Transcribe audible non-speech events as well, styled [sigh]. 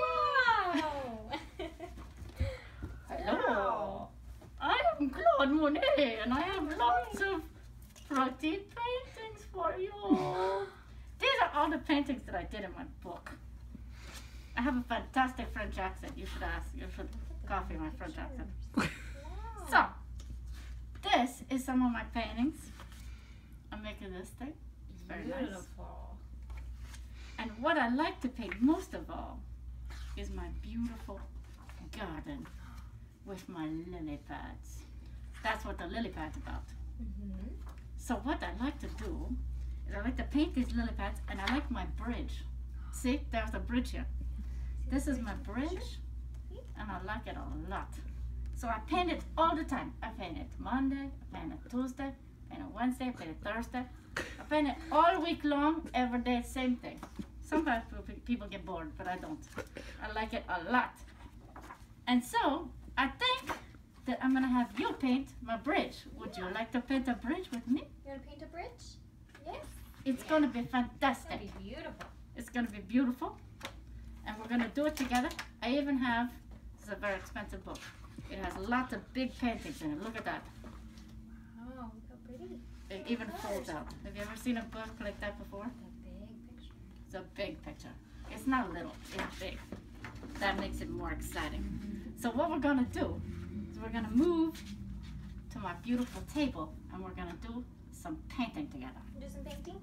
Wow! [laughs] Hello. I am Claude Monet and I have lots of pretty paintings for you. [laughs] These are all the paintings that I did in my book. I have a fantastic French accent. You should ask. You should copy my French accent. So, this is some of my paintings. I'm making this thing. It's very. Beautiful. And what I like to paint most of all is my beautiful garden with my lily pads. That's what the lily pad's about. Mm-hmm. So what I like to do is I like to paint these lily pads and I like my bridge. See, there's a bridge here. This is my bridge and I like it a lot. So I paint it all the time. I paint it Monday, I paint it Tuesday, I paint it Wednesday, I paint it Thursday. I paint it all week long, every day, same thing. Sometimes people get bored, but I don't. I like it a lot. And so I think that I'm gonna have you paint my bridge. Would you like to paint a bridge with me? You want to paint a bridge? Yes. It's gonna be fantastic. That'd be beautiful. It's gonna be beautiful. And we're gonna do it together. I even have, this is a very expensive book. It has lots of big paintings in it. Look at that. Oh, look how pretty. It even folds out. Have you ever seen a book like that before? The big picture. It's a big picture. It's not little, it's big. That makes it more exciting. Mm-hmm. So what we're gonna do is we're gonna move to my beautiful table and we're gonna do some painting together. Do some painting?